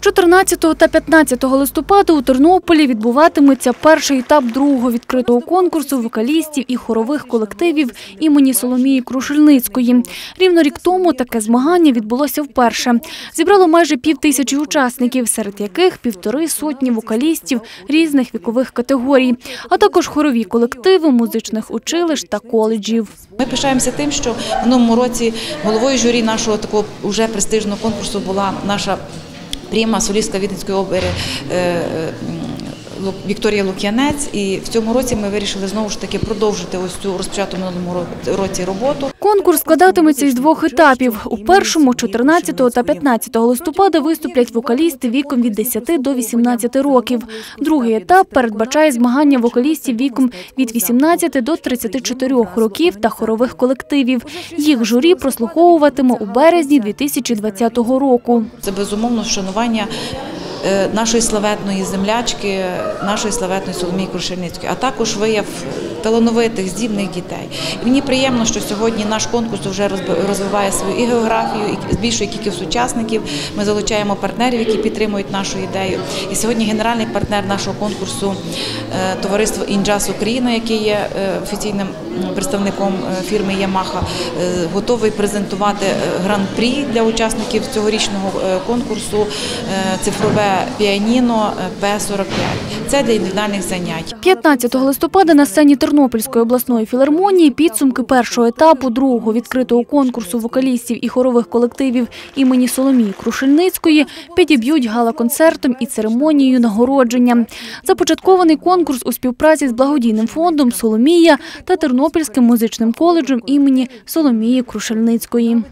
14 та 15 листопада у Тернополі відбуватиметься перший етап другого відкритого конкурсу вокалістів і хорових колективів імені Соломії Крушельницької. Рівно рік тому таке змагання відбулося вперше. Зібрало майже пів тисячі учасників, серед яких півтори сотні вокалістів різних вікових категорій, а також хорові колективи музичних училищ та коледжів. Ми пишаємося тим, що в минулому році головою журі нашого такого уже престижного конкурсу була наша пріма солістка Віденської опери е, е, Вікторія Лук'янець. І в цьому році ми вирішили знову ж таки продовжити ось цю розпочату минулому році роботу. Конкурс складатиметься із двох етапів. У першому 14 та 15 листопада виступлять вокалісти віком від 10 до 18 років. Другий етап передбачає змагання вокалістів віком від 18 до 34 років та хорових колективів. Їх журі прослуховуватиме у березні 2020 року. Це безумовно вшанування нашої славетної землячки, нашої славетної Соломії Крушельницької, а також вияв талановитих, здібних дітей. І мені приємно, що сьогодні наш конкурс вже розвиває свою і географію, і збільшує кількість учасників. Ми залучаємо партнерів, які підтримують нашу ідею. І сьогодні генеральний партнер нашого конкурсу е, товариство Інджас Україна, яке є е, офіційним представником е, фірми Ямаха, е, готовий презентувати е, гран-прі для учасників цьогорічного е, конкурсу е, цифрове піаніно е, П-45. Це для індивідуальних занять. 15 листопада на сцені Тернопільської обласної філармонії підсумки першого етапу другого відкритого конкурсу вокалістів і хорових колективів імені Соломії Крушельницької підіб'ють гала-концертом і церемонією нагородження. Започаткований конкурс у співпраці з благодійним фондом Соломія та Тернопільським музичним коледжем імені Соломії Крушельницької.